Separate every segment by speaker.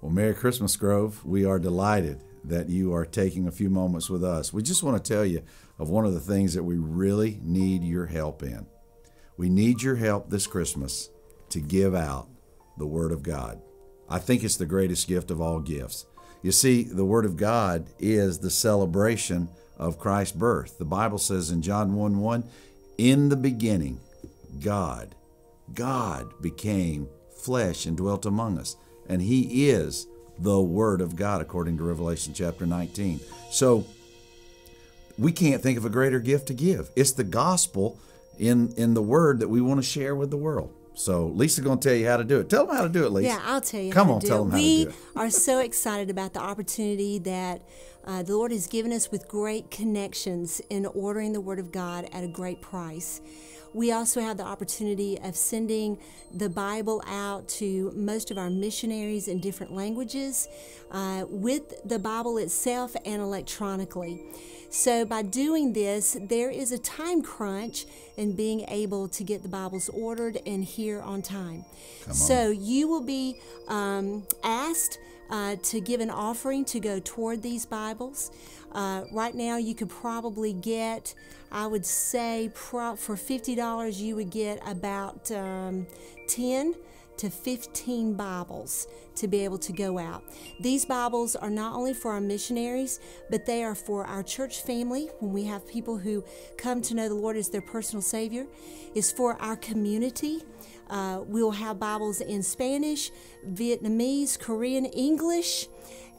Speaker 1: Well, Merry Christmas, Grove. We are delighted that you are taking a few moments with us. We just want to tell you of one of the things that we really need your help in. We need your help this Christmas to give out the Word of God. I think it's the greatest gift of all gifts. You see, the Word of God is the celebration of Christ's birth. The Bible says in John 1 1, in the beginning, God, God became flesh and dwelt among us. And He is the Word of God, according to Revelation chapter 19. So we can't think of a greater gift to give. It's the gospel in, in the Word that we want to share with the world. So Lisa's going to tell you how to do it. Tell them how to do it, Lisa.
Speaker 2: Yeah, I'll tell you.
Speaker 1: Come
Speaker 2: how
Speaker 1: on,
Speaker 2: to do
Speaker 1: tell them how
Speaker 2: we
Speaker 1: to do it.
Speaker 2: are so excited about the opportunity that uh, the Lord has given us with great connections in ordering the Word of God at a great price. We also have the opportunity of sending the Bible out to most of our missionaries in different languages uh, with the Bible itself and electronically. So, by doing this, there is a time crunch in being able to get the Bibles ordered and here on time. So, you will be um, asked uh, to give an offering to go toward these Bibles. Uh, right now, you could probably get, I would say, for $50, you would get about um, 10 to 15 Bibles to be able to go out. These Bibles are not only for our missionaries, but they are for our church family when we have people who come to know the Lord as their personal Savior. It's for our community. Uh, we'll have Bibles in Spanish, Vietnamese, Korean, English.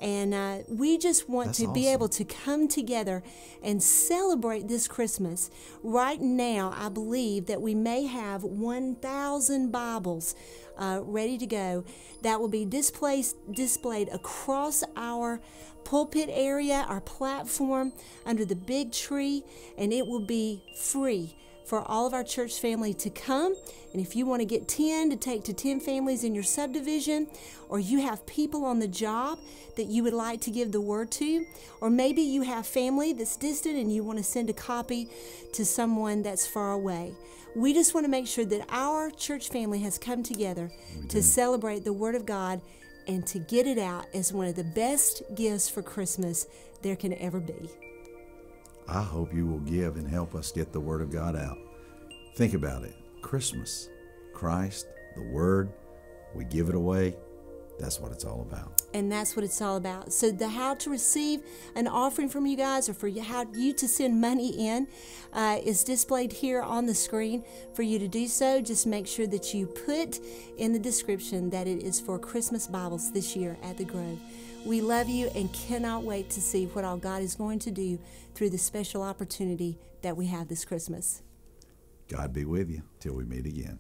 Speaker 2: And uh, we just want
Speaker 1: That's
Speaker 2: to be able to come together and celebrate this Christmas. Right now, I believe that we may have 1,000 Bibles uh, ready to go that will be displaced, displayed across our pulpit area, our platform, under the big tree, and it will be free for all of our church family to come. And if you want to get 10 to take to 10 families in your subdivision, or you have people on the job that you would like to give the word to, or maybe you have family that's distant and you want to send a copy to someone that's far away. We just want to make sure that our church family has come together to celebrate the Word of God and to get it out as one of the best gifts for Christmas there can ever be.
Speaker 1: I hope you will give and help us get the Word of God out. Think about it Christmas, Christ, the Word, we give it away. That's what it's all about.
Speaker 2: And that's what it's all about. So the how to receive an offering from you guys, or for you, how you to send money in, uh, is displayed here on the screen. For you to do so, just make sure that you put in the description that it is for Christmas Bibles this year at the Grove. We love you and cannot wait to see what all God is going to do through the special opportunity that we have this Christmas.
Speaker 1: God be with you till we meet again.